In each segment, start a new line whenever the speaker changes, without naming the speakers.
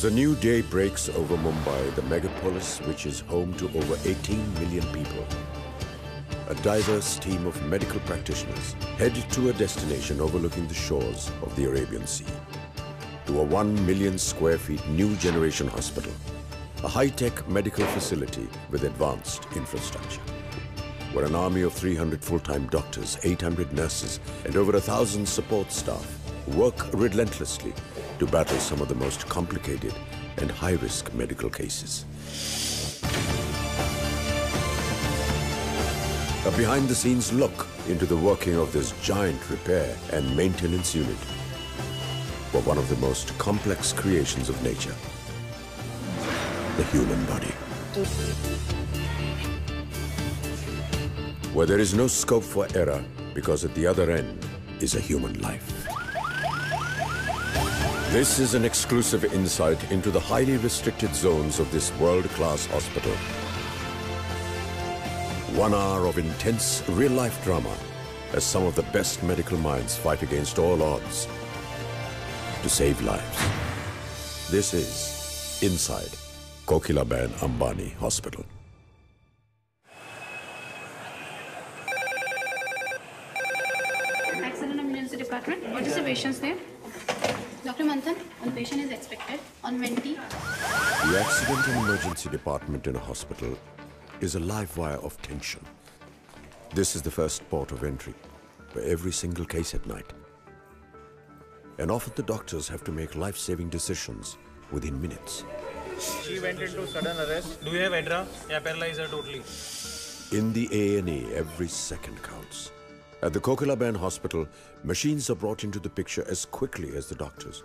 As a new day breaks over Mumbai, the megapolis, which is home to over 18 million people, a diverse team of medical practitioners head to a destination overlooking the shores of the Arabian Sea, to a 1 million square feet new generation hospital, a high-tech medical facility with advanced infrastructure, where an army of 300 full-time doctors, 800 nurses, and over a thousand support staff work relentlessly to battle some of the most complicated and high-risk medical cases. A behind-the-scenes look into the working of this giant repair and maintenance unit for one of the most complex creations of nature, the human body. Where there is no scope for error because at the other end is a human life. This is an exclusive insight into the highly restricted zones of this world-class hospital. One hour of intense real-life drama as some of the best medical minds fight against all odds to save lives. This is Inside Kokilaben Ambani Hospital.
Accident Emergency Department. What is the patient's name? Dr. Manthan, one patient is expected on venti.
The Accident and Emergency Department in a hospital is a live wire of tension. This is the first port of entry for every single case at night. And often the doctors have to make life-saving decisions within minutes.
She went into sudden arrest. Do you have EDRA? Yeah, paralyzed her totally.
In the A&E, every second counts. At the Kokilaben Hospital, machines are brought into the picture as quickly as the doctors.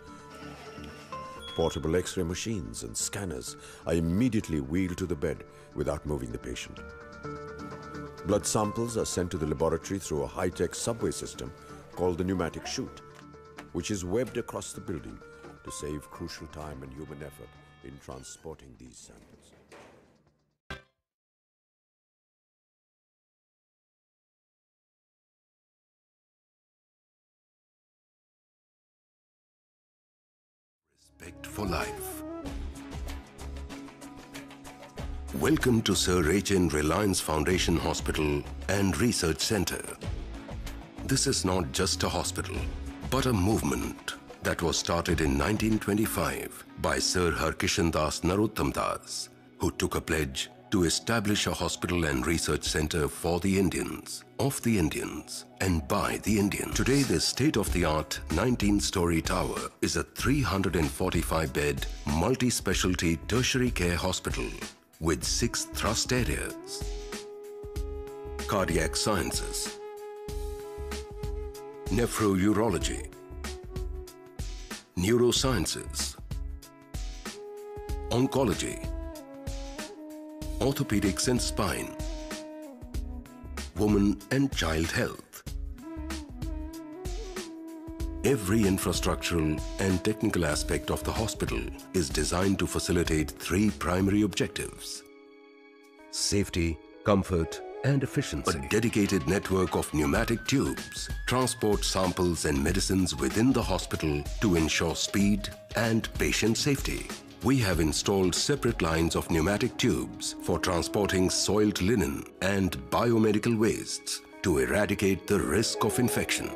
Portable X-ray machines and scanners are immediately wheeled to the bed without moving the patient. Blood samples are sent to the laboratory through a high-tech subway system called the pneumatic chute, which is webbed across the building to save crucial time and human effort in transporting these samples.
Respect for life. Welcome to Sir H.N. Reliance Foundation Hospital and Research Center. This is not just a hospital, but a movement that was started in 1925 by Sir Harkishan Das Narottam Das, who took a pledge to establish a hospital and research center for the Indians, of the Indians, and by the Indians. Today, this state-of-the-art 19-story tower is a 345-bed, multi-specialty tertiary care hospital with six thrust areas. Cardiac sciences, nephrourology, neurosciences, oncology, orthopedics and spine, woman and child health. Every infrastructural and technical aspect of the hospital is designed to facilitate three primary objectives. Safety, comfort and efficiency. A dedicated network of pneumatic tubes transport samples and medicines within the hospital to ensure speed and patient safety. We have installed separate lines of pneumatic tubes for transporting soiled linen and biomedical wastes to eradicate the risk of infection.